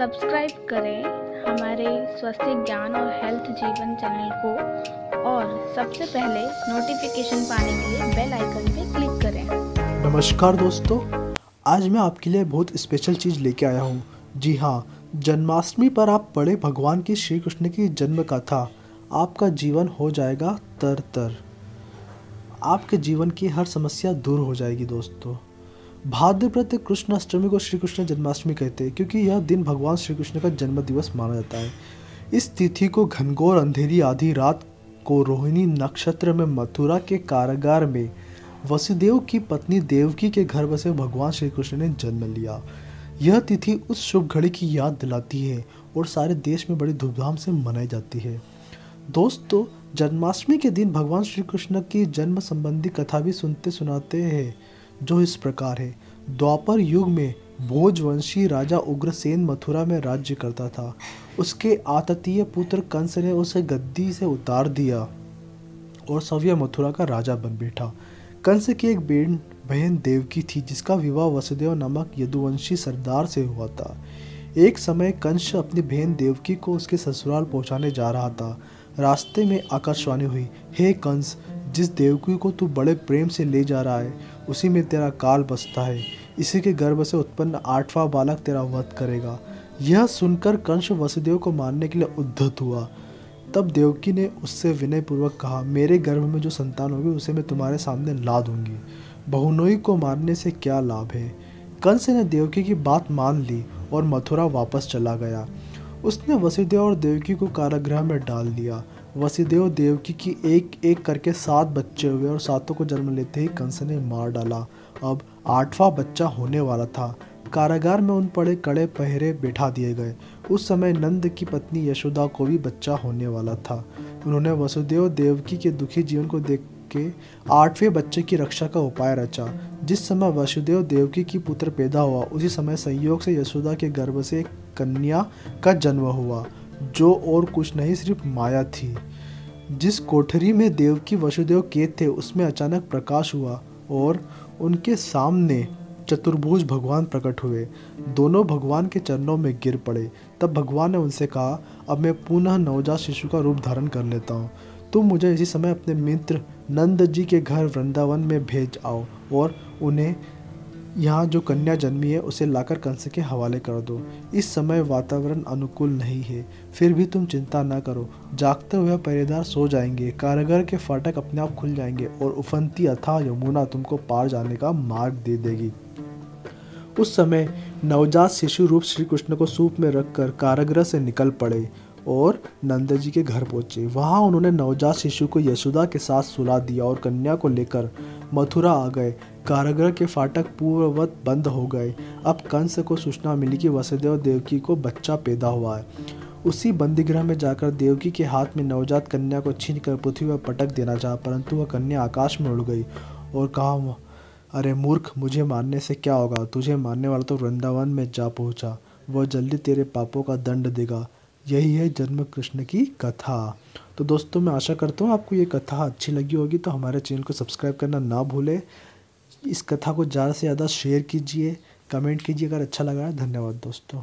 Subscribe करें हमारे स्वस्थ ज्ञान और हेल्थ जीवन चैनल को और सबसे पहले नोटिफिकेशन पाने के लिए बेल आइकन पे क्लिक करें। नमस्कार दोस्तों, आज मैं आपके लिए बहुत स्पेशल चीज़ लेके आया हूँ। जी हाँ जन्माष्टमी पर आप पढ़े भगवान की श्री कृष्ण की जन्म कथा आपका जीवन हो जाएगा तर तर आपके जीवन की हर समस्या दूर हो जाएगी दोस्तों। भाद्रप्रत कृष्णाष्टमी को श्री कृष्ण जन्माष्टमी कहते हैं, क्योंकि यह दिन भगवान श्री कृष्ण का जन्म दिवस माना जाता है। इस तिथि को घनघोर, अंधेरी, आधी रात को रोहिणी नक्षत्र में मथुरा के कारागार में वसुदेव की पत्नी देवकी के घर बसे भगवान श्री कृष्ण ने जन्म लिया। यह तिथि उस शुभ घड़ी की याद दिलाती है और सारे देश में बड़ी धूमधाम से मनाई जाती है। दोस्तों, जन्माष्टमी के दिन भगवान श्री कृष्ण की जन्म संबंधी कथा भी सुनते सुनाते हैं। जो इस प्रकार है। द्वापर युग में भोजवंशी राजा उग्रसेन मथुरा में राज्य करता था। उसके आततीय पुत्र कंस ने उसे गद्दी से उतार दिया और सव्य मथुरा का राजा बन बैठा। कंस की एक बेन बहन देवकी थी, जिसका विवाह वसुदेव नामक यदुवंशी सरदार से हुआ था। एक समय कंस अपनी बहन देवकी को उसके ससुराल पहुँचाने जा रहा था। रास्ते में आकाशवाणी हुई, हे कंस जिस देवकी को तू बड़े प्रेम से ले जा रहा है, उसी में तेरा काल बसता है। इसी के गर्भ से उत्पन्न आठवां बालक तेरा वध करेगा। यह सुनकर कंस वसुदेव को मारने के लिए उद्धत हुआ। तब देवकी ने उससे विनयपूर्वक कहा, मेरे गर्भ में जो संतान होगी, उसे मैं तुम्हारे सामने ला दूँगी। बहुनोई को मारने से क्या लाभ है? कंस ने देवकी की बात मान ली और मथुरा वापस चला गया। उसने वसुदेव और देवकी को कारागृह में डाल दिया। वसुदेव देवकी की एक एक करके सात बच्चे हुए और सातों को जन्म लेते ही कंस ने मार डाला। अब आठवां बच्चा होने वाला था। कारागार में उन पड़े कड़े पहरे बैठा दिए गए। उस समय नंद की पत्नी यशोदा को भी बच्चा होने वाला था। उन्होंने वसुदेव देवकी के दुखी जीवन को देख के आठवें बच्चे की रक्षा का उपाय रचा। जिस समय वसुदेव देवकी की पुत्र पैदा हुआ, उसी समय संयोग से यशोदा के गर्भ से कन्या का जन्म हुआ, जो और कुछ नहीं, सिर्फ़ माया थी। जिस कोठरी में देवकी वसुदेव के थे, उसमें अचानक प्रकाश हुआ और उनके सामने चतुर्भुज भगवान प्रकट हुए। दोनों भगवान के चरणों में गिर पड़े। तब भगवान ने उनसे कहा, अब मैं पुनः नवजात शिशु का रूप धारण कर लेता हूँ। तुम मुझे इसी समय अपने मित्र नंद जी के घर वृंदावन में भेज आओ और उन्हें यहाँ जो कन्या जन्मी है, उसे लाकर कंस के हवाले कर दो। इस समय वातावरण अनुकूल नहीं है। फिर भी तुम चिंता न करो। जागते हुए पहरेदार सो जाएँगे। कारागर के फाटक अपने आप खुल जाएँगे और उफनती अथा यमुना तुमको पार जाने का मार्ग दे देगी। उस समय नवजात शिशु रूप श्री कृष्ण को सूप में रखकर कारागृह से निकल पड़े और नंद जी के घर पहुँचे। वहाँ उन्होंने नवजात शिशु को यशोदा के साथ सुला दिया और कन्या को लेकर मथुरा आ गए। कारागृह के फाटक पूर्ववत बंद हो गए। अब कंस को सूचना मिली कि वसुदेव देवकी को बच्चा पैदा हुआ है। उसी बंदीगृह में जाकर देवकी के हाथ में नवजात कन्या को छीन कर पृथ्वी पर पटक देना चाहा, परंतु वह कन्या आकाश में उड़ गई और कहा, अरे मूर्ख, मुझे मारने से क्या होगा? तुझे मारने वाला तो वृंदावन में जा पहुँचा। वह जल्दी तेरे पापों का दंड देगा। यही है जन्म कृष्ण की कथा। तो दोस्तों, मैं आशा करता हूँ आपको ये कथा अच्छी लगी होगी तो हमारे चैनल को सब्सक्राइब करना ना भूलें। इस कथा को ज़्यादा से ज़्यादा शेयर कीजिए कमेंट कीजिए, अगर अच्छा लगा है, धन्यवाद दोस्तों।